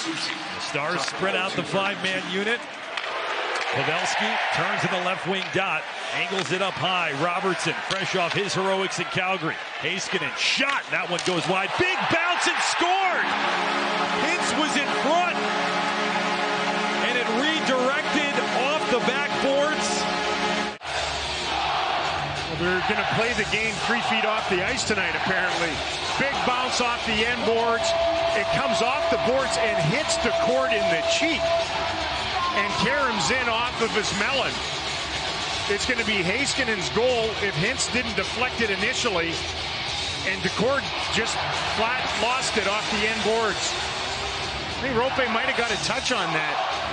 The Stars spread out the five-man unit. Pavelski turns in the left wing dot, angles it up high. Robertson, fresh off his heroics in Calgary. Heiskanen shot. That one goes wide. Big bounce and scored. Hintz was in front, and it redirected off the backboards. Well, they're going to play the game three feet off the ice tonight, apparently. Big bounce off the end boards. It comes off the boards and hits the court in the cheek and Karam's in off of his melon. It's going to be Heiskanen's goal if Hintz didn't deflect it initially. And Daccord just flat lost it off the end boards. I think Roope might have got a touch on that.